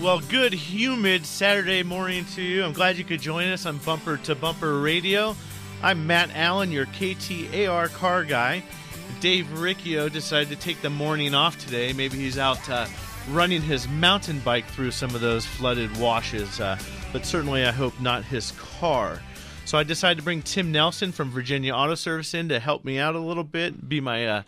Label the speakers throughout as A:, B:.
A: Well, good humid Saturday morning to you. I'm glad you could join us on Bumper to Bumper Radio. I'm Matt Allen, your KTAR car guy. Dave Riccio decided to take the morning off today. Maybe he's out uh, running his mountain bike through some of those flooded washes, uh, but certainly I hope not his car. So I decided to bring Tim Nelson from Virginia Auto Service in to help me out a little bit, be my uh,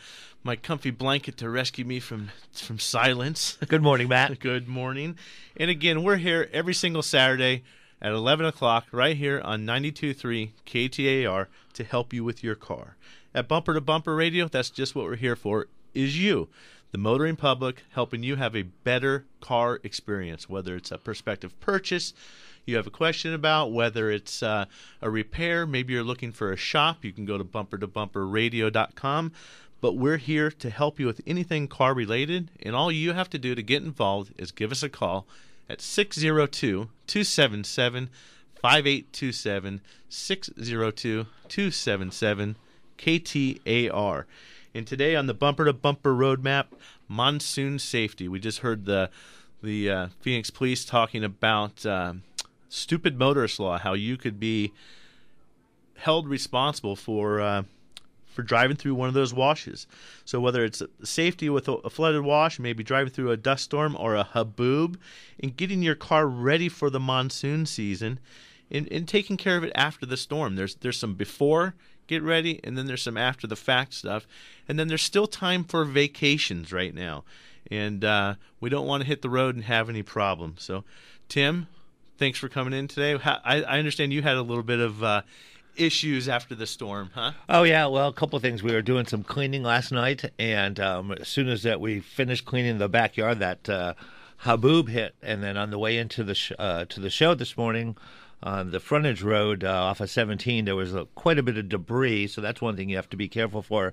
A: my comfy blanket to rescue me from from silence.
B: Good morning, Matt.
A: Good morning. And again, we're here every single Saturday at 11 o'clock right here on 92.3 KTAR to help you with your car. At Bumper to Bumper Radio, that's just what we're here for, is you, the motoring public, helping you have a better car experience, whether it's a prospective purchase, you have a question about, whether it's uh, a repair, maybe you're looking for a shop, you can go to bumper to bumper bumpertobumperradio.com but we're here to help you with anything car related. And all you have to do to get involved is give us a call at 602 277 5827 602 277 KTAR. And today on the bumper to bumper roadmap, monsoon safety. We just heard the the uh, Phoenix police talking about uh, stupid motorist law, how you could be held responsible for uh, for driving through one of those washes. So whether it's safety with a flooded wash, maybe driving through a dust storm or a haboob, and getting your car ready for the monsoon season, and, and taking care of it after the storm. There's there's some before get ready, and then there's some after the fact stuff, and then there's still time for vacations right now, and uh, we don't want to hit the road and have any problems. So, Tim, thanks for coming in today. I, I understand you had a little bit of uh, issues after the storm, huh?
B: Oh yeah, well, a couple of things. We were doing some cleaning last night, and um, as soon as that we finished cleaning the backyard, that uh, haboob hit, and then on the way into the sh- uh, to the show this morning. On the frontage road uh, off of 17, there was quite a bit of debris, so that's one thing you have to be careful for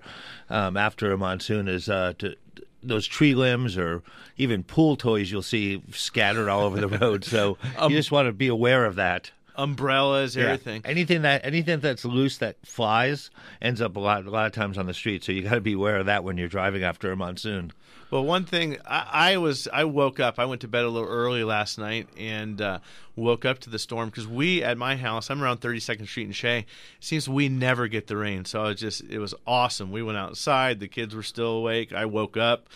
B: um, after a monsoon is uh, to those tree limbs or even pool toys you'll see scattered all over the road. So um, you just want to be aware of that
A: umbrellas, yeah. everything.
B: Anything that anything that's loose that flies ends up a lot a lot of times on the street. So you got to be aware of that when you're driving after a monsoon.
A: Well, one thing I, I, was I woke up. I went to bed a little early last night and uh, woke up to the storm because we at my house. I'm around 32nd Street in Shea. It seems we never get the rain, so it just it was awesome. We went outside. The kids were still awake. I woke up,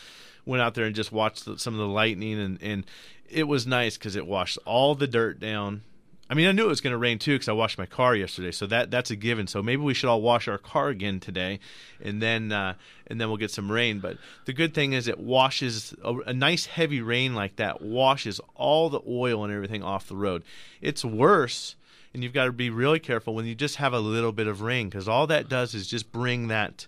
A: went out there and just watched the, some of the lightning and and it was nice because it washed all the dirt down I mean, I knew it was going to rain too because I washed my car yesterday, so that that's a given. So maybe we should all wash our car again today, and then uh, and then we'll get some rain. But the good thing is it washes a, a, nice heavy rain like that washes all the oil and everything off the road. It's worse, and you've got to be really careful when you just have a little bit of rain because all that does is just bring that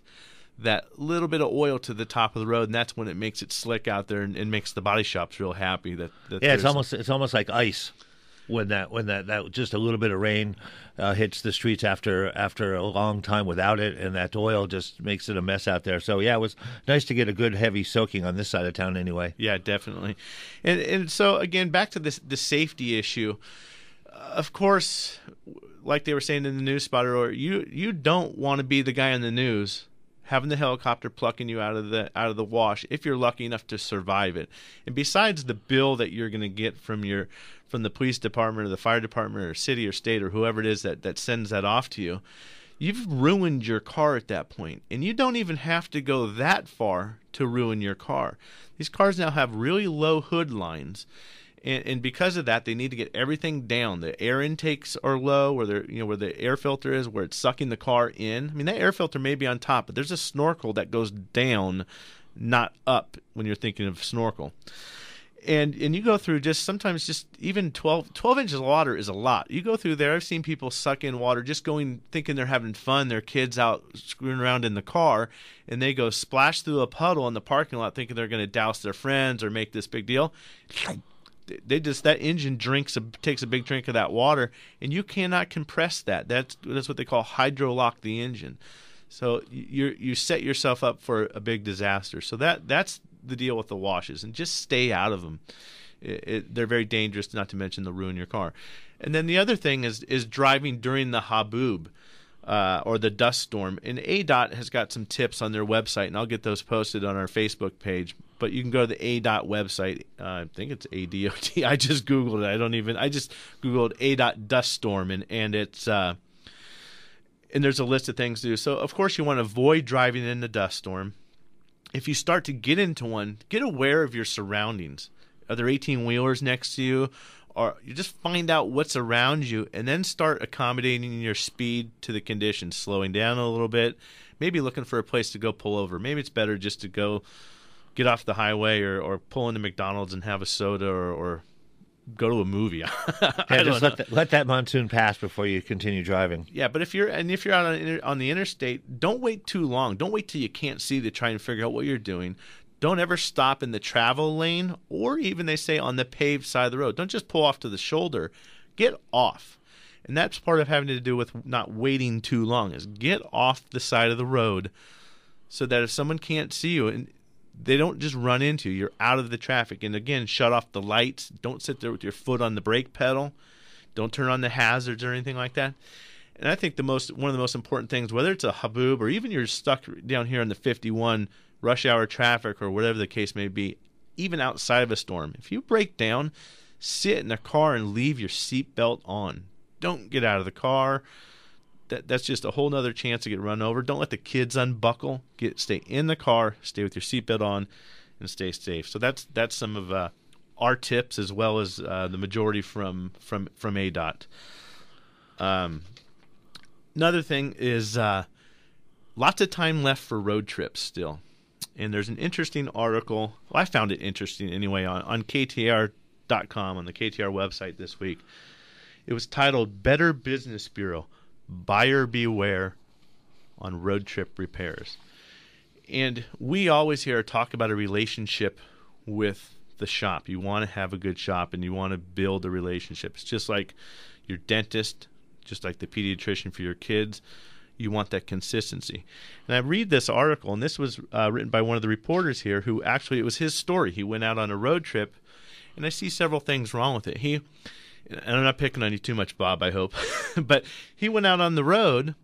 A: that little bit of oil to the top of the road, and that's when it makes it slick out there and, and makes the body shops real happy. That, that
B: yeah, it's almost it's almost like ice when that when that, that just a little bit of rain uh, hits the streets after after a long time without it, and that oil just makes it a mess out there. So yeah, it was nice to get a good heavy soaking on this side of town anyway.
A: Yeah, definitely. And and so again, back to this the safety issue. Uh, of course, like they were saying in the news spot earlier, you you don't want to be the guy in the news having the helicopter plucking you out of the out of the wash if you're lucky enough to survive it. And besides the bill that you're going to get from your from the police department or the fire department or city or state or whoever it is that that sends that off to you, you've ruined your car at that point. And you don't even have to go that far to ruin your car. These cars now have really low hood lines and, and because of that, they need to get everything down. The air intakes are low, where they you know where the air filter is, where it's sucking the car in. I mean, that air filter may be on top, but there's a snorkel that goes down, not up. When you're thinking of snorkel and and you go through just sometimes just even 12, 12 inches of water is a lot you go through there i've seen people suck in water just going thinking they're having fun their kids out screwing around in the car and they go splash through a puddle in the parking lot thinking they're going to douse their friends or make this big deal they just that engine drinks a, takes a big drink of that water, and you cannot compress that. That's that's what they call hydrolock the engine. So you you set yourself up for a big disaster. So that that's the deal with the washes, and just stay out of them. It, it, they're very dangerous. Not to mention they'll ruin your car. And then the other thing is is driving during the haboob. uh, or the dust storm. And ADOT has got some tips on their website, and I'll get those posted on our Facebook page. But you can go to the ADOT website. Uh, I think it's ADOT. I just Googled it. I don't even, I just Googled ADOT dust storm, and, and it's, uh, and there's a list of things to do. So, of course, you want to avoid driving in the dust storm. If you start to get into one, get aware of your surroundings. Are there 18 wheelers next to you? Or you just find out what's around you and then start accommodating your speed to the conditions, slowing down a little bit, maybe looking for a place to go pull over. Maybe it's better just to go get off the highway or, or pull into McDonald's and have a soda or, or go to a movie.
B: yeah, just let, the, let that monsoon pass before you continue driving.
A: Yeah, but if you're and if you're out on, on the interstate, don't wait too long. Don't wait till you can't see to try and figure out what you're doing. Don't ever stop in the travel lane or even they say on the paved side of the road. Don't just pull off to the shoulder. Get off. And that's part of having to do with not waiting too long is get off the side of the road so that if someone can't see you and they don't just run into you. You're out of the traffic. And again, shut off the lights. Don't sit there with your foot on the brake pedal. Don't turn on the hazards or anything like that. And I think the most one of the most important things, whether it's a haboob or even you're stuck down here in the 51 rush hour traffic or whatever the case may be, even outside of a storm, if you break down, sit in the car and leave your seatbelt on. Don't get out of the car that that's just a whole nother chance to get run over. Don't let the kids unbuckle. Get stay in the car, stay with your seatbelt on, and stay safe. So that's that's some of uh, our tips as well as uh, the majority from from from ADOT. Um, another thing is uh, lots of time left for road trips still, and there's an interesting article. Well, I found it interesting anyway on on KTAR.com on the KTAR website this week. It was titled "Better Business Bureau." Buyer beware on road trip repairs. And we always hear talk about a relationship with the shop. You want to have a good shop and you want to build a relationship. It's just like your dentist, just like the pediatrician for your kids. You want that consistency. And I read this article, and this was uh, written by one of the reporters here who actually, it was his story. He went out on a road trip, and I see several things wrong with it. He and I'm not picking on you too much, Bob, I hope. but he went out on the road.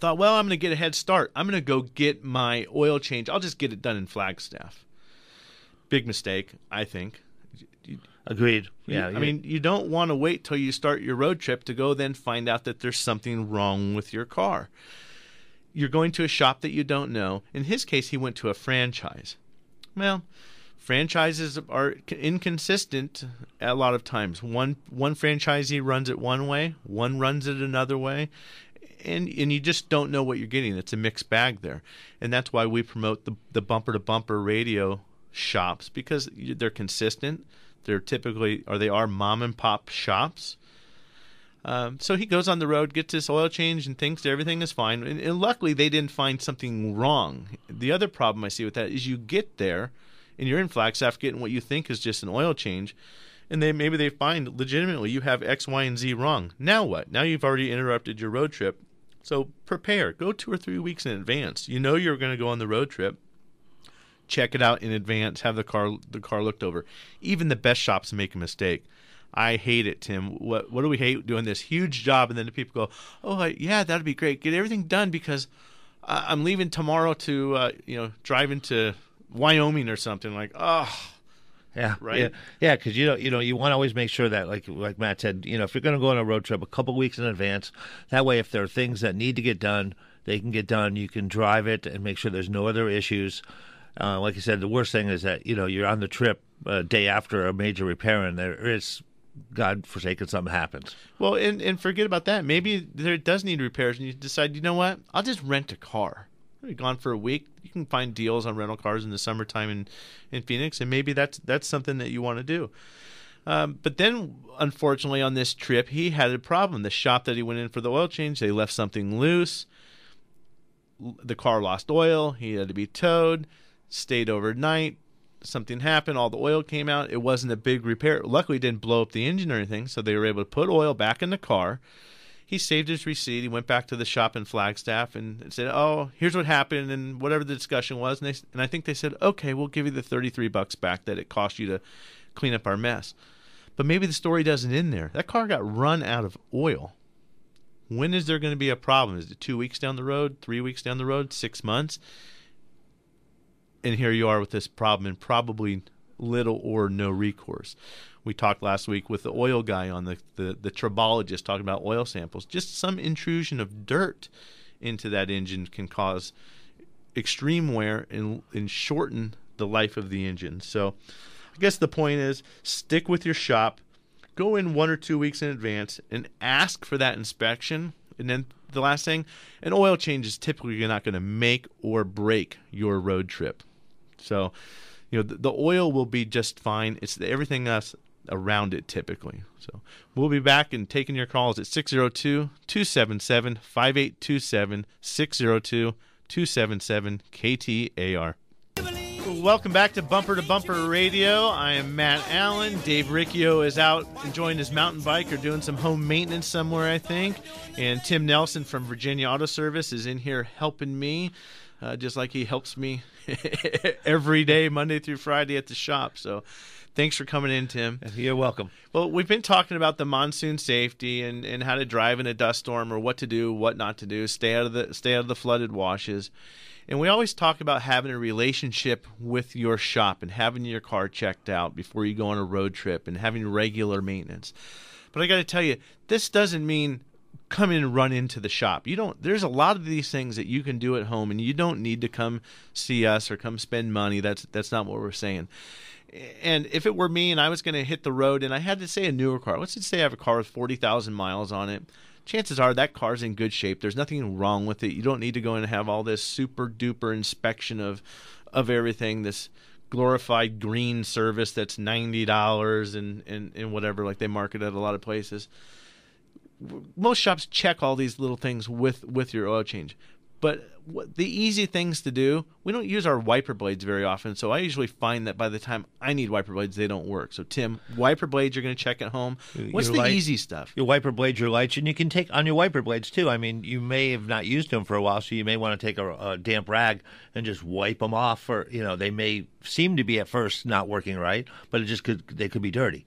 A: Thought, well, I'm going to get a head start. I'm going to go get my oil change. I'll just get it done in Flagstaff. Big mistake, I think.
B: Agreed. Yeah.
A: I mean, you don't want to wait till you start your road trip to go then find out that there's something wrong with your car. You're going to a shop that you don't know. In his case, he went to a franchise. Well, franchises are inconsistent a lot of times. One one franchisee runs it one way, one runs it another way, and and you just don't know what you're getting. It's a mixed bag there, and that's why we promote the the bumper to bumper radio shops because they're consistent. They're typically or they are mom and pop shops. Um, so he goes on the road, gets his oil change, and thinks everything is fine. And, and luckily, they didn't find something wrong. The other problem I see with that is you get there and you're in Flagstaff getting what you think is just an oil change, and they maybe they find legitimately you have X, Y, and Z wrong. Now what? Now you've already interrupted your road trip. So prepare. Go two or three weeks in advance. You know you're going to go on the road trip. Check it out in advance. Have the car the car looked over. Even the best shops make a mistake. I hate it, Tim. What what do we hate doing this huge job and then the people go, oh yeah, that'd be great. Get everything done because I'm leaving tomorrow to uh, you know driving to Wyoming or something like oh
B: yeah
A: right
B: yeah yeah because you know you know you want to always make sure that like like Matt said you know if you're going to go on a road trip a couple weeks in advance that way if there are things that need to get done they can get done you can drive it and make sure there's no other issues uh, like I said the worst thing is that you know you're on the trip a day after a major repair and there is God forsaken something happens.
A: Well, and and forget about that. Maybe there does need repairs, and you decide, you know what? I'll just rent a car gone for a week. You can find deals on rental cars in the summertime in, in Phoenix, and maybe that's that's something that you want to do. Um, but then, unfortunately, on this trip, he had a problem. The shop that he went in for the oil change, they left something loose. The car lost oil. He had to be towed. Stayed overnight. Something happened. All the oil came out. It wasn't a big repair. Luckily, it didn't blow up the engine or anything, so they were able to put oil back in the car he saved his receipt. He went back to the shop in Flagstaff and said, "Oh, here's what happened," and whatever the discussion was. And, they, and I think they said, "Okay, we'll give you the 33 bucks back that it cost you to clean up our mess." But maybe the story doesn't end there. That car got run out of oil. When is there going to be a problem? Is it two weeks down the road, three weeks down the road, six months? And here you are with this problem and probably little or no recourse. We talked last week with the oil guy on the, the, the tribologist talking about oil samples. Just some intrusion of dirt into that engine can cause extreme wear and, and shorten the life of the engine. So I guess the point is stick with your shop, go in one or two weeks in advance and ask for that inspection. And then the last thing, an oil change is typically not going to make or break your road trip. So, you know, the, the oil will be just fine. It's everything else around it typically. So we'll be back and taking your calls at 602 277 5827 602 277 KTAR. Welcome back to Bumper to Bumper Radio. I am Matt Allen. Dave Riccio is out enjoying his mountain bike or doing some home maintenance somewhere, I think. And Tim Nelson from Virginia Auto Service is in here helping me, uh, just like he helps me every day, Monday through Friday at the shop. So thanks for coming in, Tim.
B: You're welcome.
A: Well, we've been talking about the monsoon safety and, and how to drive in a dust storm or what to do, what not to do, stay out of the stay out of the flooded washes. And we always talk about having a relationship with your shop and having your car checked out before you go on a road trip and having regular maintenance. But I got to tell you, this doesn't mean come in and run into the shop. You don't there's a lot of these things that you can do at home and you don't need to come see us or come spend money. That's that's not what we're saying. And if it were me and I was going to hit the road and I had to say a newer car, let's just say I have a car with 40,000 miles on it, chances are that car's in good shape. There's nothing wrong with it. You don't need to go in and have all this super duper inspection of of everything, this glorified green service that's $90 and, and, and whatever, like they market at a lot of places most shops check all these little things with with your oil change but what, the easy things to do we don't use our wiper blades very often so i usually find that by the time i need wiper blades they don't work so tim wiper blades you're going to check at home what's
B: Your
A: the
B: light-
A: easy stuff
B: Your wiper blades, your lights, and you can take on your wiper blades too. I mean, you may have not used them for a while, so you may want to take a, a damp rag and just wipe them off. For you know, they may seem to be at first not working right, but it just could they could be dirty.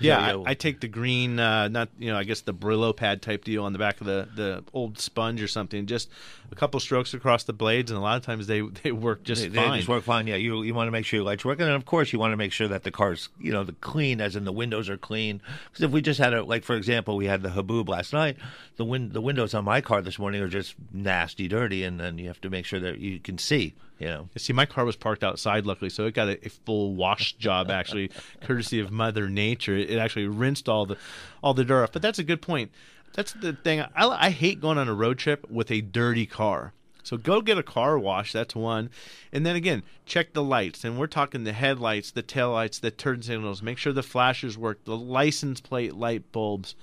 A: Yeah, I, I take the green, uh, not you know, I guess the Brillo pad type deal on the back of the, the old sponge or something. Just a couple strokes across the blades, and a lot of times they they work just
B: they, they
A: fine.
B: just work fine. Yeah, you you want to make sure your lights work, and of course you want to make sure that the car's you know the clean, as in the windows are clean. Because if we just had a like for example, we had the Haboob last night, the win the windows on my car this morning are just nasty, dirty, and then you have to make sure that you can see. You know,
A: See, my car was parked outside, luckily, so it got a, a full wash job, actually, courtesy of Mother Nature. It actually rinsed all the all the dirt off. But that's a good point. That's the thing. I, I hate going on a road trip with a dirty car. So go get a car wash. That's one, and then again, check the lights. And we're talking the headlights, the taillights, the turn signals. Make sure the flashers work, the license plate light bulbs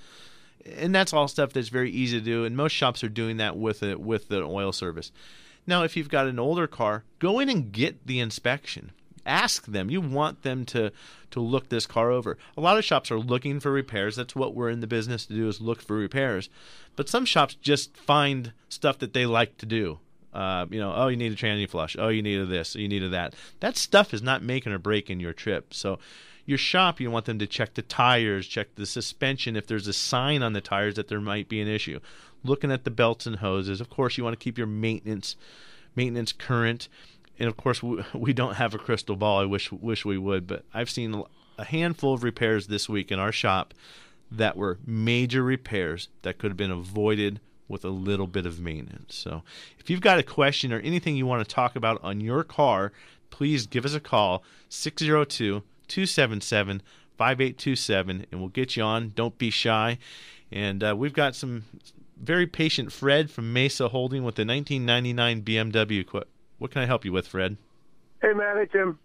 A: and that's all stuff that's very easy to do and most shops are doing that with it with the oil service now if you've got an older car go in and get the inspection ask them you want them to to look this car over a lot of shops are looking for repairs that's what we're in the business to do is look for repairs but some shops just find stuff that they like to do uh, you know, oh, you need a tranny flush. Oh, you need a this. You need a that. That stuff is not making or breaking your trip. So, your shop, you want them to check the tires, check the suspension. If there's a sign on the tires that there might be an issue, looking at the belts and hoses. Of course, you want to keep your maintenance maintenance current. And of course, we, don't have a crystal ball. I wish wish we would, but I've seen a handful of repairs this week in our shop that were major repairs that could have been avoided with a little bit of maintenance. So, if you've got a question or anything you want to talk about on your car, please give us a call 602 277 5827 and we'll get you on. Don't be shy. And uh, we've got some very patient Fred from Mesa Holding with the 1999 BMW. Qu- What can I help you with, Fred?
C: Hey man, hey Tim.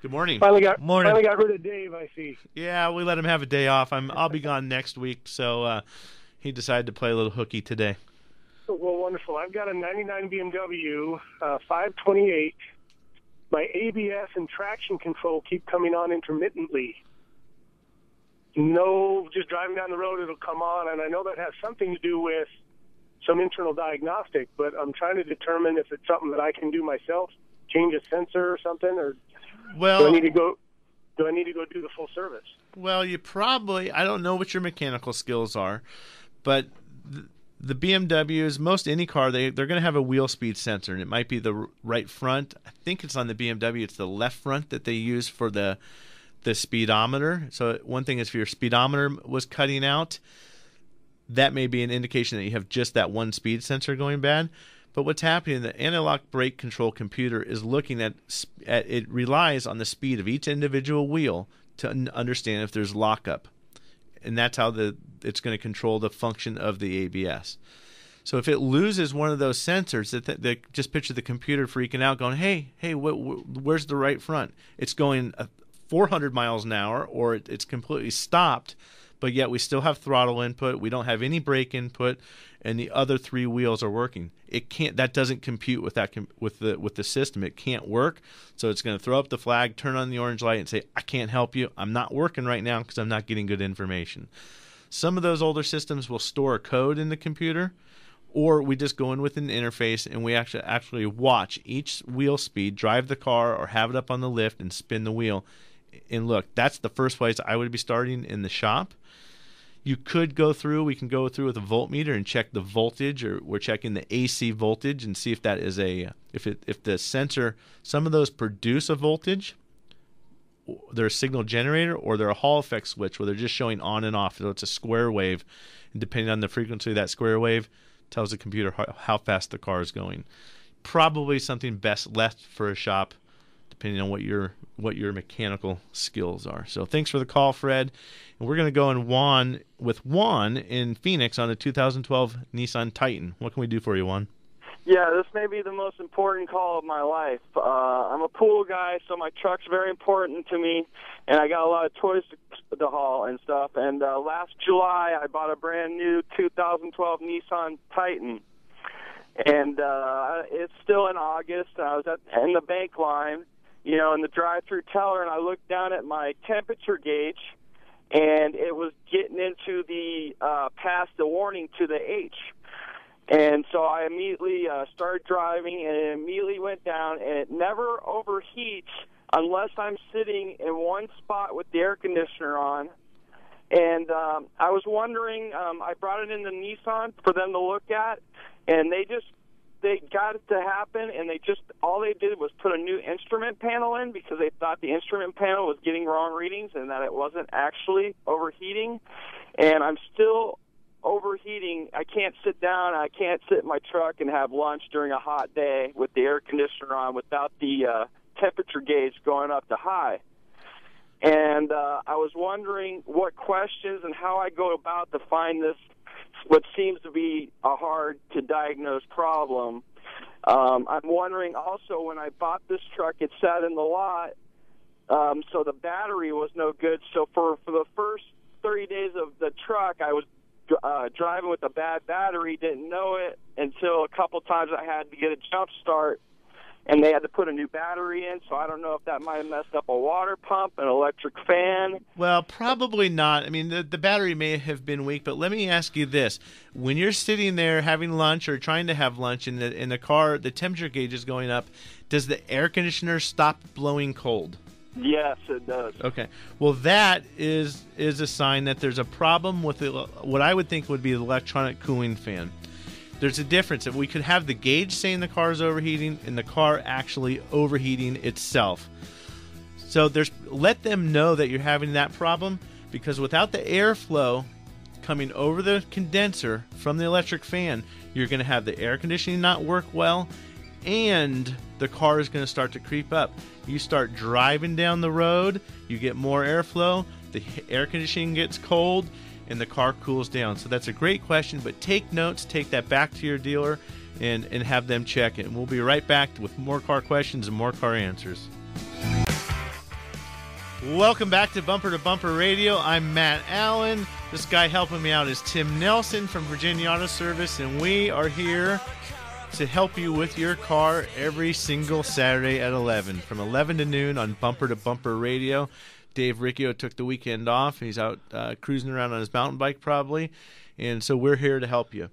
A: Good morning.
C: Finally got
B: Morning.
C: finally got rid of Dave. I see.
A: Yeah, we let him have a day off. I'm I'll be gone next week, so uh, he decided to play a little hooky today.
C: Well, wonderful. I've got a '99 BMW uh, 528. My ABS and traction control keep coming on intermittently. No, just driving down the road, it'll come on, and I know that has something to do with some internal diagnostic. But I'm trying to determine if it's something that I can do myself, change a sensor or something, or do I need to go? Do I need to go do the full service?
A: Well, you probably I don't know what your mechanical skills are, but th- the BMWs, most any car, they they're going to have a wheel speed sensor, and it might be the right front. I think it's on the BMW. It's the left front that they use for the the speedometer. So one thing is if your speedometer was cutting out, that may be an indication that you have just that one speed sensor going bad. But what's happening? The antilock brake control computer is looking at, at it relies on the speed of each individual wheel to understand if there's lockup, and that's how the it's going to control the function of the ABS. So if it loses one of those sensors, that, that just picture the computer freaking out, going, "Hey, hey, wh- wh- where's the right front? It's going 400 miles an hour, or it, it's completely stopped." But yet we still have throttle input. We don't have any brake input, and the other three wheels are working. It can't. That doesn't compute with that with the with the system. It can't work. So it's going to throw up the flag, turn on the orange light, and say, "I can't help you. I'm not working right now because I'm not getting good information." Some of those older systems will store a code in the computer, or we just go in with an interface and we actually actually watch each wheel speed, drive the car, or have it up on the lift and spin the wheel. And look, that's the first place I would be starting in the shop. You could go through, we can go through with a voltmeter and check the voltage, or we're checking the AC voltage and see if that is a if it if the sensor some of those produce a voltage they're a signal generator or they're a Hall effect switch where they're just showing on and off. So it's a square wave, and depending on the frequency of that square wave, tells the computer how, how fast the car is going. Probably something best left for a shop, depending on what your what your mechanical skills are. So thanks for the call, Fred. And we're going to go in Juan with Juan in Phoenix on a 2012 Nissan Titan. What can we do for you, Juan?
D: Yeah, this may be the most important call of my life. Uh, I'm a pool guy, so my truck's very important to me, and I got a lot of toys to, to haul and stuff. And uh, last July, I bought a brand new 2012 Nissan Titan, and uh, it's still in August. I was at in the bank line, you know, in the drive-through teller, and I looked down at my temperature gauge, and it was getting into the uh, past the warning to the H and so I immediately uh, started driving, and it immediately went down, and it never overheats unless I'm sitting in one spot with the air conditioner on. And um, I was wondering, um, I brought it in the Nissan for them to look at, and they just they got it to happen, and they just all they did was put a new instrument panel in because they thought the instrument panel was getting wrong readings and that it wasn't actually overheating. And I'm still overheating. I can't sit down. I can't sit in my truck and have lunch during a hot day with the air conditioner on without the uh, temperature gauge going up to high. And uh, I was wondering what questions and how I go about to find this, what seems to be a hard to diagnose problem. Um, I'm wondering also when I bought this truck, it sat in the lot, um, so the battery was no good. So for for the first 30 days of the truck, I was uh, driving with a bad battery, didn't know it until a couple times I had to get a jump start, and they had to put a new battery in. So I don't know if that might have messed up a water pump, an electric fan.
A: Well, probably not. I mean, the, the battery may have been weak, but let me ask you this: when you're sitting there having lunch or trying to have lunch in the in the car, the temperature gauge is going up. Does the air conditioner stop blowing cold?
D: Yes, it does.
A: Okay. Well, that is is a sign that there's a problem with the, what I would think would be the electronic cooling fan. There's a difference. If we could have the gauge saying the car is overheating and the car actually overheating itself. So there's let them know that you're having that problem because without the airflow coming over the condenser from the electric fan, you're going to have the air conditioning not work well and the car is going to start to creep up. You start driving down the road, you get more airflow, the air conditioning gets cold, and the car cools down. So that's a great question, but take notes, take that back to your dealer, and, and have them check it. And we'll be right back with more car questions and more car answers. Welcome back to Bumper to Bumper Radio. I'm Matt Allen. This guy helping me out is Tim Nelson from Virginia Auto Service, and we are here to help you with your car every single Saturday at 11, from 11 to noon on Bumper to Bumper Radio. Dave Riccio took the weekend off. He's out uh, cruising around on his mountain bike, probably. And so we're here to help you.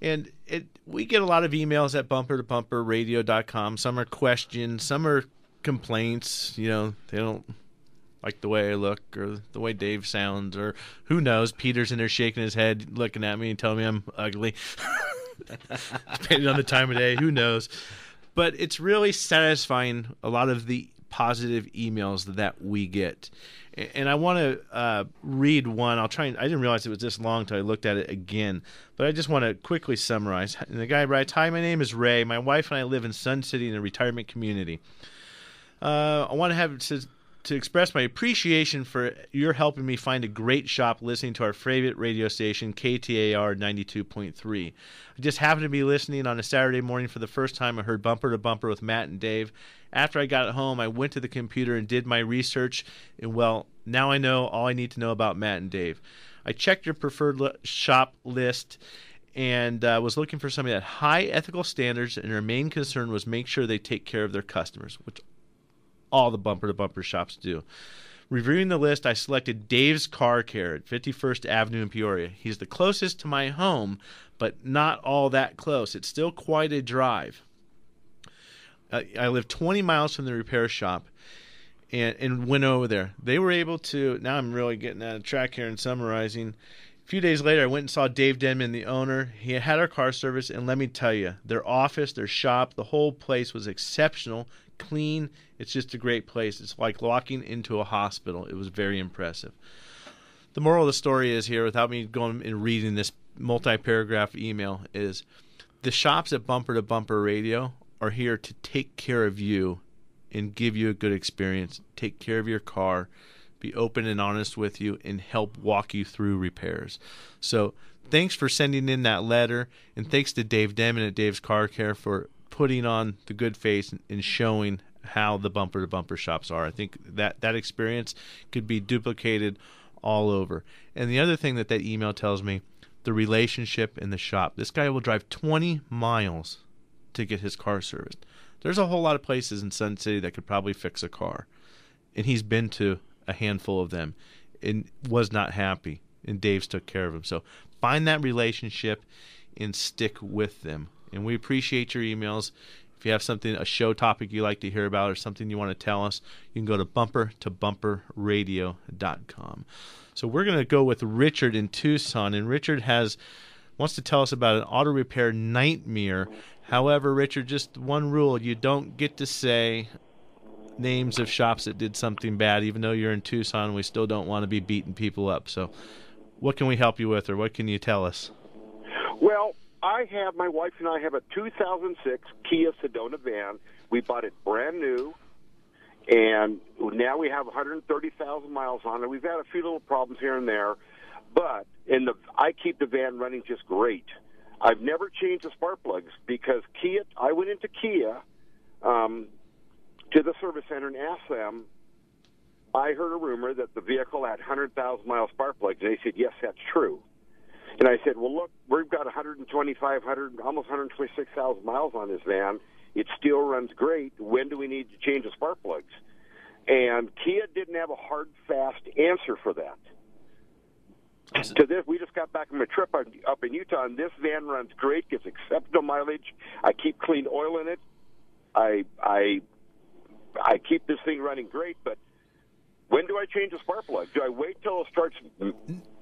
A: And it, we get a lot of emails at bumper to bumper radio.com. Some are questions, some are complaints. You know, they don't like the way I look or the way Dave sounds or who knows. Peter's in there shaking his head, looking at me and telling me I'm ugly. Depending on the time of day, who knows. But it's really satisfying a lot of the positive emails that we get. And I want to uh, read one. I'll try. And, I didn't realize it was this long until I looked at it again. But I just want to quickly summarize. And the guy writes, "Hi, my name is Ray. My wife and I live in Sun City in a retirement community. Uh, I want to have to, to express my appreciation for your helping me find a great shop listening to our favorite radio station, KTAR 92.3. I just happened to be listening on a Saturday morning for the first time. I heard Bumper to Bumper with Matt and Dave. After I got home, I went to the computer and did my research, and well, now I know all I need to know about Matt and Dave. I checked your preferred li- shop list and uh, was looking for somebody that high ethical standards, and their main concern was make sure they take care of their customers, which all the bumper to bumper shops do. Reviewing the list, I selected Dave's Car Care at 51st Avenue in Peoria. He's the closest to my home, but not all that close. It's still quite a drive. I live 20 miles from the repair shop and, and went over there. They were able to, now I'm really getting out of track here and summarizing. A few days later, I went and saw Dave Denman, the owner. He had our car service, and let me tell you, their office, their shop, the whole place was exceptional, clean. It's just a great place. It's like walking into a hospital. It was very impressive. The moral of the story is here, without me going and reading this multi paragraph email, is the shops at Bumper to Bumper Radio are here to take care of you and give you a good experience, take care of your car, be open and honest with you, and help walk you through repairs. So, thanks for sending in that letter, and thanks to Dave Denman at Dave's Car Care for putting on the good face and showing how the bumper to bumper shops are. I think that that experience could be duplicated all over. And the other thing that that email tells me, the relationship in the shop. This guy will drive 20 miles to get his car serviced. There's a whole lot of places in Sun City that could probably fix a car. And he's been to a handful of them and was not happy. And Dave's took care of him. So find that relationship and stick with them. And we appreciate your emails. If you have something, a show topic you like to hear about or something you want to tell us, you can go to bumper to bumperradio.com. So we're going to go with Richard in Tucson. And Richard has wants to tell us about an auto repair nightmare. However, Richard, just one rule you don't get to say names of shops that did something bad, even though you're in Tucson. We still don't want to be beating people up. So, what can we help you with, or what can you tell us?
E: Well, I have my wife and I have a 2006 Kia Sedona van. We bought it brand new, and now we have 130,000 miles on it. We've had a few little problems here and there, but in the I keep the van running just great. I've never changed the spark plugs because Kia. I went into Kia um, to the service center and asked them. I heard a rumor that the vehicle had 100,000 mile spark plugs, and they said yes, that's true. And I said, well, look, we've got 125, 100, almost 126,000 miles on this van. It still runs great. When do we need to change the spark plugs? And Kia didn't have a hard, fast answer for that. To this, we just got back from a trip up in Utah, and this van runs great, gets acceptable mileage. I keep clean oil in it. I I I keep this thing running great, but when do I change the spark plug? Do I wait till it starts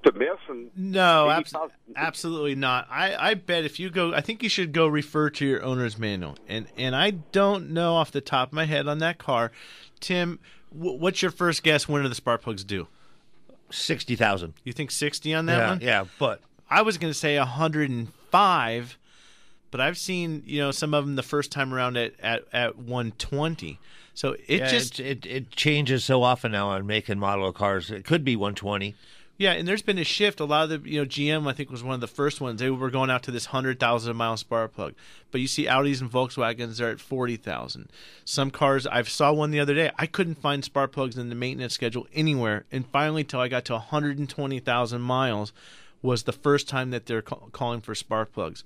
E: to miss? And
A: no, abs- absolutely not. I, I bet if you go, I think you should go refer to your owner's manual. And and I don't know off the top of my head on that car, Tim. W- what's your first guess? When do the spark plugs do?
B: Sixty thousand.
A: You think sixty on that
B: yeah,
A: one?
B: Yeah, but
A: I was going to say hundred and five, but I've seen you know some of them the first time around at at, at one twenty. So it
B: yeah,
A: just
B: it, it, it changes so often now on make and model of cars. It could be 120.
A: Yeah, and there's been a shift. A lot of the, you know, GM I think was one of the first ones. They were going out to this hundred thousand mile spark plug, but you see Audis and Volkswagens they're at forty thousand. Some cars I saw one the other day. I couldn't find spark plugs in the maintenance schedule anywhere, and finally, till I got to hundred and twenty thousand miles, was the first time that they're ca- calling for spark plugs.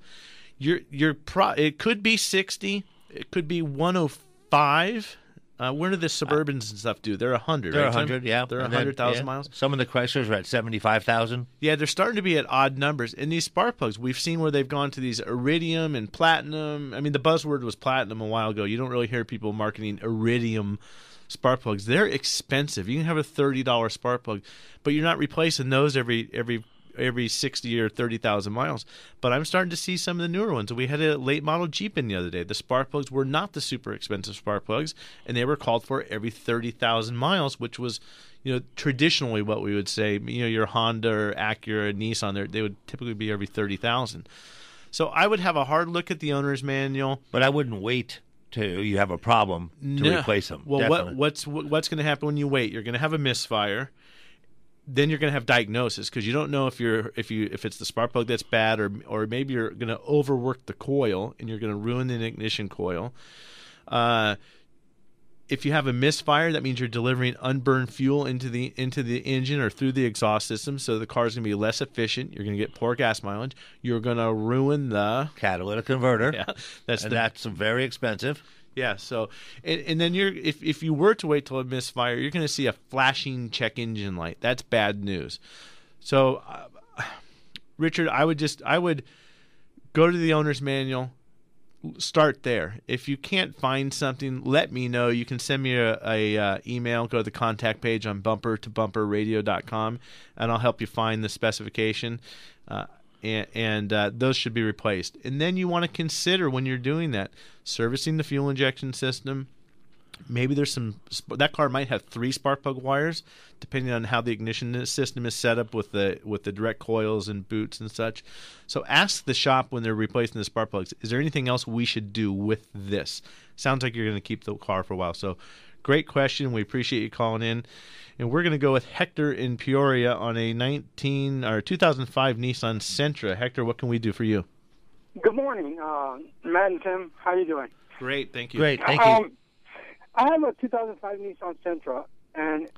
A: Your your pro it could be sixty, it could be one hundred five Uh, where do the Suburbans and stuff do? They're a hundred.
B: They're
A: right,
B: hundred, yeah.
A: They're a hundred thousand
B: yeah,
A: miles.
B: Some of the Chryslers are at seventy-five thousand.
A: Yeah, they're starting to be at odd numbers. And these spark plugs, we've seen where they've gone to these iridium and platinum. I mean, the buzzword was platinum a while ago. You don't really hear people marketing iridium spark plugs. They're expensive. You can have a thirty dollar spark plug, but you're not replacing those every every every 60 or 30,000 miles. But I'm starting to see some of the newer ones. We had a late model Jeep in the other day. The spark plugs were not the super expensive spark plugs, and they were called for every 30,000 miles, which was, you know, traditionally what we would say, you know, your Honda or Acura, Nissan, they would typically be every 30,000. So I would have a hard look at the owner's manual.
B: But I wouldn't wait till you have a problem to
A: No.
B: replace them.
A: Well,
B: Definitely.
A: what, what's what's going to happen when you wait? You're going to have a misfire. Then you're going to have diagnosis because you don't know if you're if you if it's the spark plug that's bad or or maybe you're going to overwork the coil and you're going to ruin the ignition coil. Uh, if you have a misfire, that means you're delivering unburned fuel into the into the engine or through the exhaust system, so the car's going to be less efficient. You're going to get poor gas mileage. You're going to ruin the
B: catalytic converter.
A: yeah. That's
B: and
A: the
B: that's very expensive.
A: Yeah. So, and, and then you're if if you were to wait till it misfire, you're going to see a flashing check engine light. That's bad news. So, uh, Richard, I would just I would go to the owner's manual. Start there. If you can't find something, let me know. You can send me a, a uh, email. Go to the contact page on bumper to bumper bumperradio.com, and I'll help you find the specification. Uh, and, and uh, those should be replaced. And then you want to consider when you're doing that, servicing the fuel injection system. Maybe there's some that car might have three spark plug wires, depending on how the ignition system is set up with the with the direct coils and boots and such. So ask the shop when they're replacing the spark plugs, is there anything else we should do with this? Sounds like you're going to keep the car for a while. So great question. We appreciate you calling in. And we're going to go with Hector in Peoria on a 19 or 2005 Nissan Sentra. Hector, what can we do for you?
F: Good morning, uh, Matt and Tim. How are you doing?
A: Great, thank you.
B: Great, thank you.
F: Um, I have a 2005 Nissan Sentra, and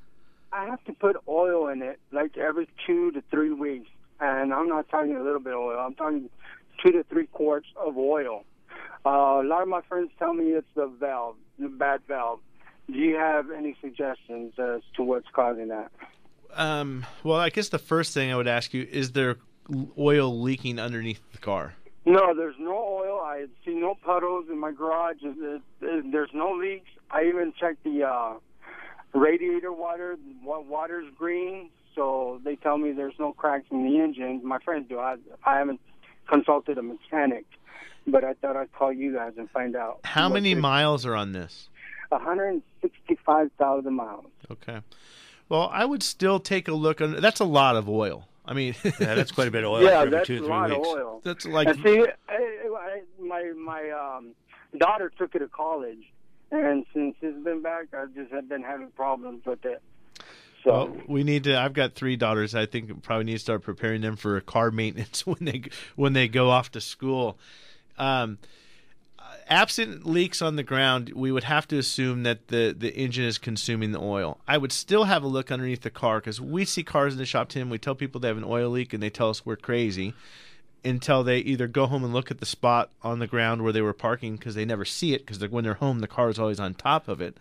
F: I have to put oil in it like every two to three weeks. And I'm not talking a little bit of oil. I'm talking two to three quarts of oil. Uh, a lot of my friends tell me it's the valve, the bad valve. Do you have any suggestions as to what's causing that?
A: Um, well, I guess the first thing I would ask you is there oil leaking underneath the car?
F: No, there's no oil. I see no puddles in my garage. There- there- There's no leaks. I even checked the uh, radiator water. Wa- Water's green, so they tell me there's no cracks in the engine. My friends do. I, I haven't consulted a mechanic, but I thought I'd call you guys and find out.
A: How many miles are on this?
F: 165,000 miles.
A: Okay. Well, I would still take a look. On, that's a lot of oil. I mean,
B: yeah, that's quite a bit of oil
F: yeah,
B: for
F: that's
B: two
F: a
B: three
F: lot
B: weeks.
F: of oil.
A: that's like
F: and see, I, I, my my um, daughter took it to college, and since it's been back, I've just have been having problems with it. So
A: Well, we need to. I've got three daughters. I think probably need to start preparing them for car maintenance when they when they go off to school. Um, absent leaks on the ground, we would have to assume that the the engine is consuming the oil. I would still have a look underneath the car because we see cars in the shop. Tim, we tell people they have an oil leak and they tell us we're crazy until they either go home and look at the spot on the ground where they were parking because they never see it because when they're home the car is always on top of it.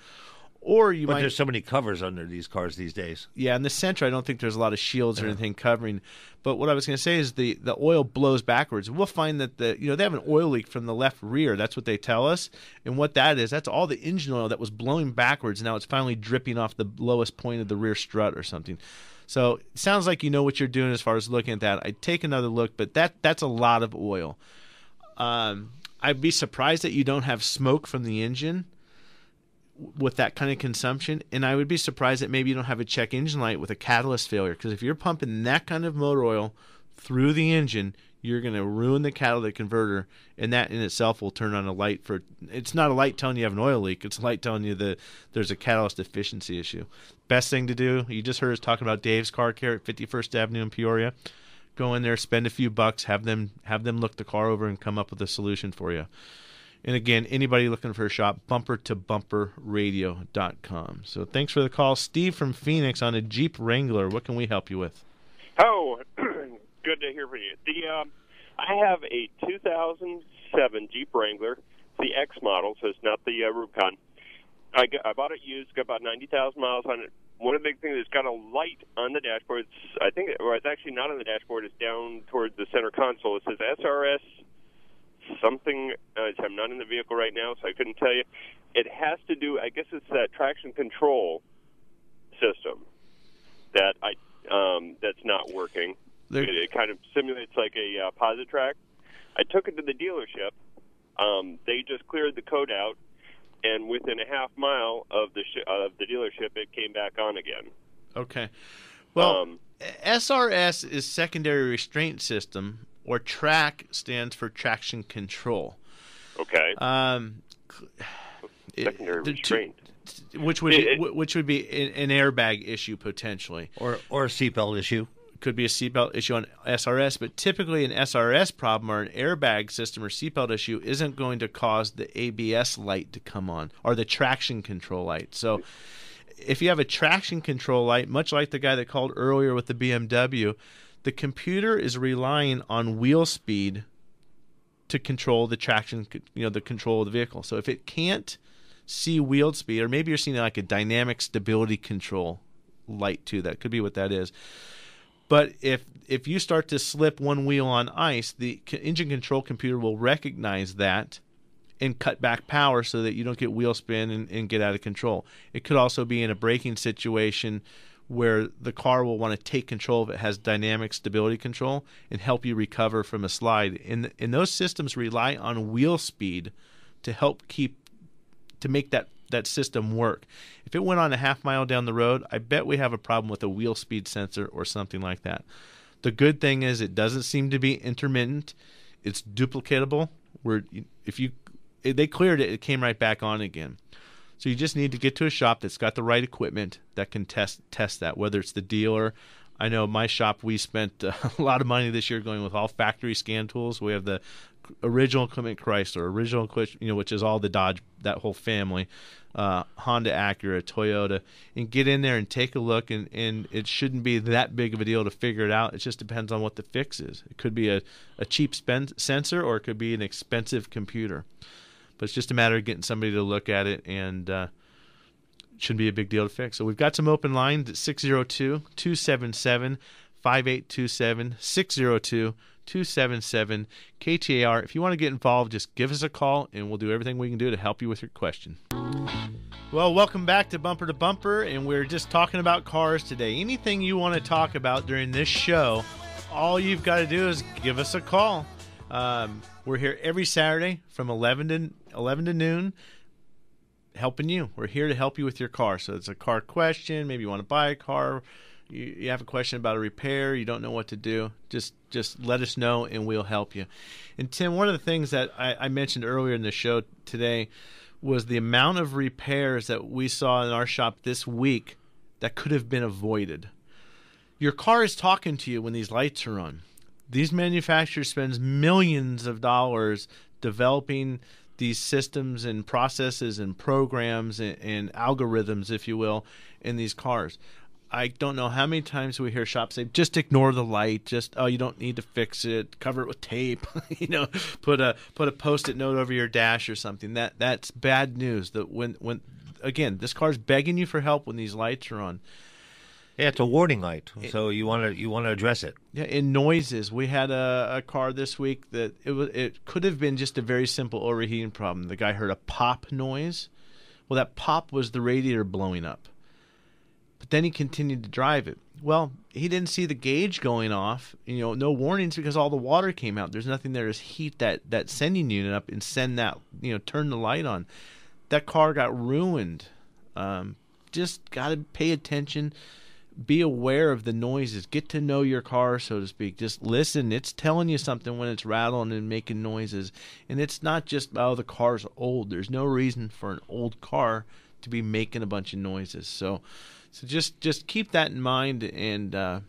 A: Or you
B: But
A: might
B: there's so many covers under these cars these days.
A: yeah, in the center, I don't think there's a lot of shields or anything covering. But what I was going to say is the the oil blows backwards. We'll find that the you know they have an oil leak from the left rear. That's what they tell us. And what that is, that's all the engine oil that was blowing backwards. Now it's finally dripping off the lowest point of the rear strut or something. So it sounds like you know what you're doing as far as looking at that. I'd take another look, but that that's a lot of oil. Um, I'd be surprised that you don't have smoke from the engine with that kind of consumption, and I would be surprised that maybe you don't have a check engine light with a catalyst failure. Because if you're pumping that kind of motor oil through the engine, you're going to ruin the catalytic converter, and that in itself will turn on a light for. It's not a light telling you have an oil leak; it's a light telling you that there's a catalyst efficiency issue. Best thing to do. You just heard us talking about Dave's Car Care at 51st Avenue in Peoria. Go in there, spend a few bucks, have them have them look the car over, and come up with a solution for you. And again, anybody looking for a shop, bumper to bumperradio.com. So thanks for the call. Steve from Phoenix on a Jeep Wrangler. What can we help you with?
G: Oh, good to hear from you. The um, I have a 2007 Jeep Wrangler, the X model, so it's not the uh, Rubicon. I, got, I bought it used, got about 90,000 miles on it. One of the big things, it's got a light on the dashboard. It's, I think, or it's actually not on the dashboard. It's down towards the center console. It says SRS something. Uh, I'm not in the vehicle right now, so I couldn't tell you. It has to do. I guess it's that traction control system that I um, that's not working. It, it kind of simulates like a uh, Positrack. I took it to the dealership. Um, they just cleared the code out, and within a half mile of the sh- of the dealership, it came back on again.
A: Okay. Well,
G: Um,
A: SRS is secondary restraint system, or TRAC stands for traction control.
G: Okay.
A: Um, it-
G: Secondary
A: the two-
G: restraint.
A: which would be,
G: It- it-
A: which would be an an airbag issue potentially.
B: or or a seatbelt issue.
A: Could be a seatbelt issue on SRS, but typically an SRS problem or an airbag system or seatbelt issue isn't going to cause the ABS light to come on or the traction control light. So if you have a traction control light, much like the guy that called earlier with the BMW, the computer is relying on wheel speed to control the traction, you know, the control of the vehicle. So if it can't see wheel speed, or maybe you're seeing like a dynamic stability control light too, that could be what that is. But if if you start to slip one wheel on ice, the engine control computer will recognize that and cut back power so that you don't get wheel spin and, and get out of control. It could also be in a braking situation where the car will want to take control if it has dynamic stability control and help you recover from a slide. And and those systems rely on wheel speed to help keep to make that that system work. If it went on a half mile down the road, I bet we have a problem with a wheel speed sensor or something like that. The good thing is it doesn't seem to be intermittent. It's duplicatable. Where if you they cleared it, it came right back on again. So you just need to get to a shop that's got the right equipment that can test test that. Whether it's the dealer, I know my shop we spent a lot of money this year going with all factory scan tools. We have the original equipment Chrysler, original you know, which is all the Dodge, that whole family, uh, Honda, Acura, Toyota, and get in there and take a look. And, and it shouldn't be that big of a deal to figure it out. It just depends on what the fix is. It could be a, a cheap spend, sensor or it could be an expensive computer. But it's just a matter of getting somebody to look at it and uh, shouldn't be a big deal to fix. So we've got some open lines at 602 277 5827 602 277 KTAR. If you want to get involved, just give us a call and we'll do everything we can do to help you with your question. Well, welcome back to Bumper to Bumper, and we're just talking about cars today. Anything you want to talk about during this show, all you've got to do is give us a call. Um, we're here every Saturday from 11 to 11 to noon, helping you. We're here to help you with your car. So it's a car question. Maybe you want to buy a car. You, you have a question about a repair. You don't know what to do. Just just let us know, and we'll help you. And Tim, one of the things that I, I mentioned earlier in the show today was the amount of repairs that we saw in our shop this week that could have been avoided. Your car is talking to you when these lights are on. These manufacturers spend millions of dollars developing these systems and processes and programs and, and algorithms, if you will, in these cars. I don't know how many times we hear shops say, "Just ignore the light. Just oh, you don't need to fix it. Cover it with tape. you know, put a put a post-it note over your dash or something." That that's bad news. That when when again, this car's begging you for help when these lights are on.
B: Yeah, it's a warning light, so you want to you want to address it.
A: Yeah, in noises, we had a, a car this week that it was it could have been just a very simple overheating problem. The guy heard a pop noise. Well, that pop was the radiator blowing up. But then he continued to drive it. Well, he didn't see the gauge going off. You know, no warnings because all the water came out. There's nothing there to heat that that sending unit up and send that you know turn the light on. That car got ruined. Um, just got to pay attention be aware of the noises. Get to know your car, so to speak. Just listen. It's telling you something when it's rattling and making noises. And it's not just, oh, the car's old. There's no reason for an old car to be making a bunch of noises. So, so just just keep that in mind, and uh,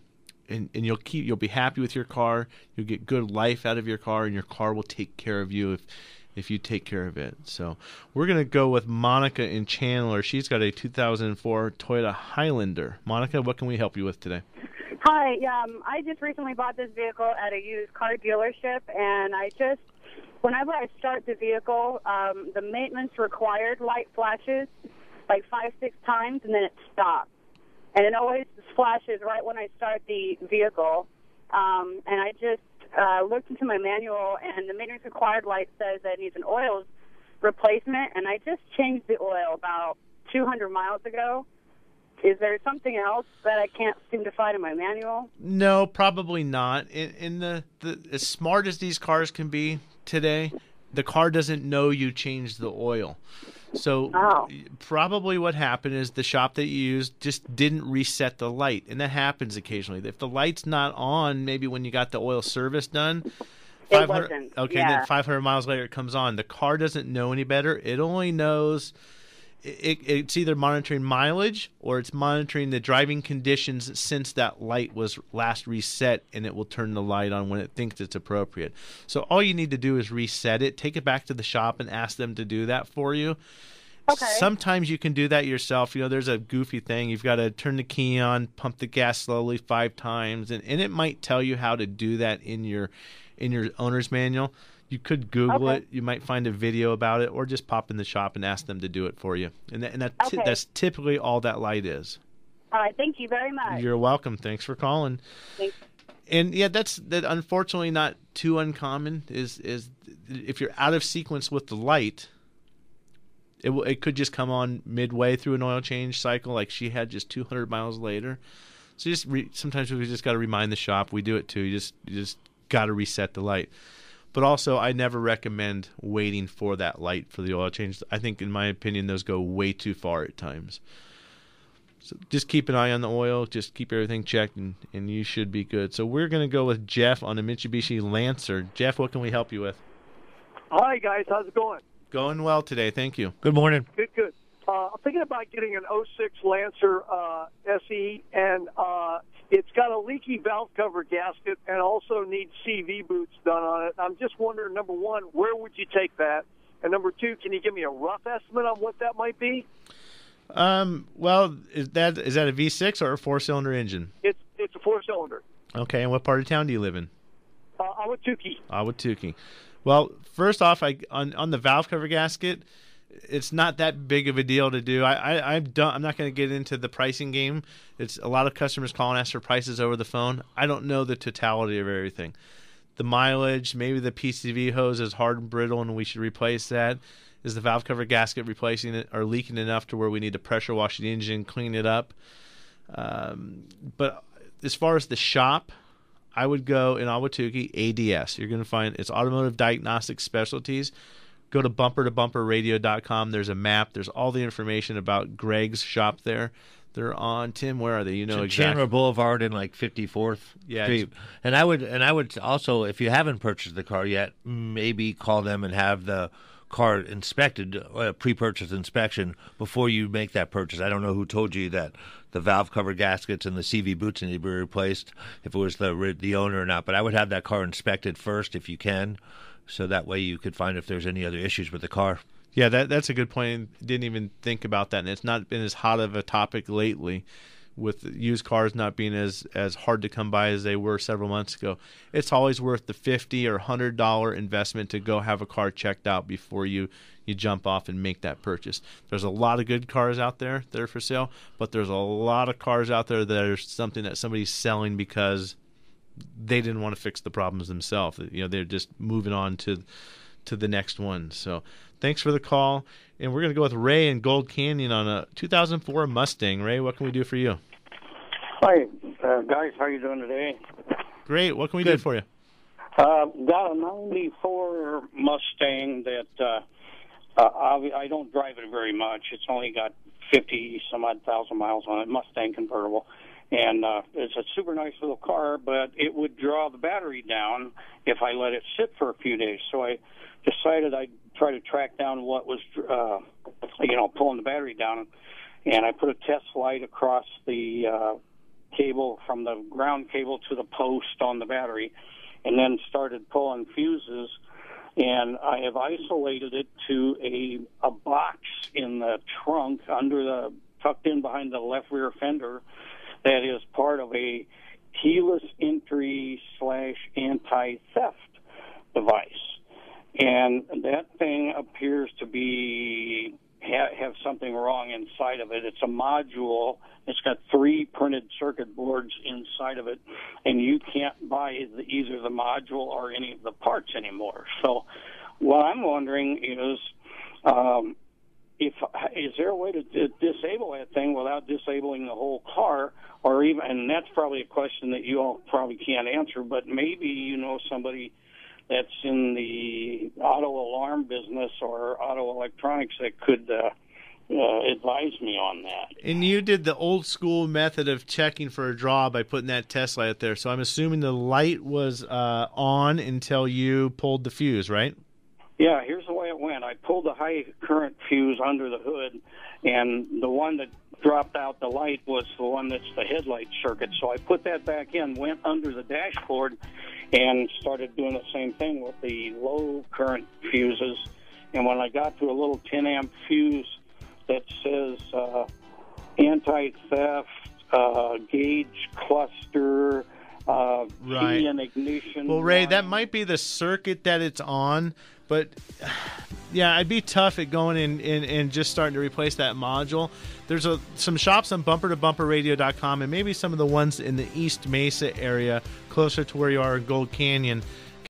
A: and and you'll keep you'll be happy with your car. You'll get good life out of your car, and your car will take care of you if if you take care of it. So we're gonna go with Monica in Chandler. She's got a 2004 Toyota Highlander. Monica, what can we help you with today?
H: Hi, um, I just recently bought this vehicle at a used car dealership, and I just, whenever I start the vehicle, um, the maintenance required light flashes, like five, six times, and then it stops. And it always flashes right when I start the vehicle. Um, and I just uh, looked into my manual, and the maintenance required light says that it needs an oil replacement. And I just changed the oil about 200 miles ago. Is there something else that I can't seem to find in my manual?
A: No, probably not. In, in the, the as smart as these cars can be today, the car doesn't know you changed the oil. So
H: Oh.
A: probably what happened is the shop that you used just didn't reset the light, and that happens occasionally. If the light's not on, maybe when you got the oil service done,
H: It wasn't,
A: Okay,
H: yeah.
A: then 500 miles later it comes on. The car doesn't know any better. It only knows it, it's either monitoring mileage or it's monitoring the driving conditions since that light was last reset and it will turn the light on when it thinks it's appropriate. So all you need to do is reset it, take it back to the shop and ask them to do that for you.
H: Okay.
A: Sometimes you can do that yourself. You know, there's a goofy thing. You've got to turn the key on, pump the gas slowly five times, and, and it might tell you how to do that in your in your owner's manual. You could Google
H: Okay.
A: it. You might find a video about it, or just pop in the shop and ask them to do it for you. And that, and that
H: Okay.
A: that's typically all that light is.
H: All right, thank you very much.
A: You're welcome. Thanks for calling.
H: Thanks.
A: And yeah, that's that. Unfortunately, not too uncommon. Is is if you're out of sequence with the light, it will, it could just come on midway through an oil change cycle, like she had just 200 miles later. So just re, sometimes we just got to remind the shop. We do it too. You just you just got to reset the light. But also, I never recommend waiting for that light for the oil change. I think, in my opinion, those go way too far at times. So just keep an eye on the oil. Just keep everything checked, and, and you should be good. So we're going to go with Jeff on a Mitsubishi Lancer. Jeff, what can we help you with?
I: Hi guys, how's it going?
A: Going well today. Thank you.
B: Good morning.
I: Good, good. Uh, I'm thinking about getting an 06 Lancer uh, SE, and uh, it's got a leaky valve cover gasket, and also needs CV boots done on it. I'm just wondering, number one, where would you take that? And number two, can you give me a rough estimate on what that might be?
A: Um. Well, is that is that a V6 or a four cylinder engine?
I: It's it's a four cylinder.
A: Okay. And what part of town do you live in?
I: Uh, Ahwatukee.
A: Ahwatukee. Well, first off, I on on the valve cover gasket, it's not that big of a deal to do. I, I I'm done. I'm not going to get into the pricing game. It's a lot of customers call and ask for prices over the phone. I don't know the totality of everything. The mileage, maybe the PCV hose is hard and brittle, and we should replace that. Is the valve cover gasket replacing it or leaking enough to where we need to pressure wash the engine, clean it up? Um, but as far as the shop, I would go in Ahwatukee ADS. You're going to find it's Automotive Diagnostic Specialties. Go to bumper-to-bumperradio.com. There's a map. There's all the information about Greg's shop there. They're on Tim. Where are they? You know exactly.
B: Chandler Boulevard in like 54th
A: Yeah,
B: Street. And I would and I would also, if you haven't purchased the car yet, maybe call them and have the car inspected, uh, pre-purchase inspection before you make that purchase. I don't know who told you that the valve cover gaskets and the CV boots need to be replaced, if it was the the owner or not. But I would have that car inspected first if you can, so that way you could find if there's any other issues with the car.
A: Yeah, that that's a good point. Didn't even think about that, and it's not been as hot of a topic lately, with used cars not being as as hard to come by as they were several months ago. It's always worth the fifty or hundred dollar investment to go have a car checked out before you you jump off and make that purchase. There's a lot of good cars out there that are for sale, but there's a lot of cars out there that are something that somebody's selling because they didn't want to fix the problems themselves. You know, they're just moving on to to the next one. So thanks for the call. And we're going to go with Ray in Gold Canyon on a 2004 Mustang. Ray, what can we do for you?
J: Hi, uh, guys. How are you doing today?
A: Great. What can we do for you?
J: Uh, got a '94 Mustang that uh, uh, I, I don't drive it very much. It's only got 50 some odd thousand miles on it. Mustang convertible, and uh, it's a super nice little car. But it would draw the battery down if I let it sit for a few days. So I decided I'd try to track down what was, uh, you know, pulling the battery down, and I put a test light across the uh, cable from the ground cable to the post on the battery, and then started pulling fuses. And I have isolated it to a a box in the trunk under the tucked in behind the left rear fender that is part of a keyless entry slash anti theft device. And that thing appears to be ha- have something wrong inside of it. It's a module. It's got three printed circuit boards inside of it, and you can't buy either the module or any of the parts anymore. So, what I'm wondering is, um, if is there a way to disable that thing without disabling the whole car, or even? And that's probably a question that you all probably can't answer, but maybe you know somebody that's in the auto alarm business or auto electronics that could uh, uh, advise me on that.
A: And you did the old school method of checking for a draw by putting that test light up there. So I'm assuming the light was uh, on until you pulled the fuse, right?
J: Yeah, here's the way it went. I pulled the high current fuse under the hood, and the one that dropped out the light was the one that's the headlight circuit. So I put that back in, went under the dashboard, and started doing the same thing with the low current fuses. And when I got to a little 10 amp fuse that says uh, anti theft, uh, gauge cluster, uh,
A: Right.
J: key and ignition.
A: Well, Ray, that might be the circuit that it's on, but yeah, I'd be tough at going in and, just starting to replace that module. There's a, some shops on bumper to bumper radio.com and maybe some of the ones in the East Mesa area, closer to where you are in Gold Canyon.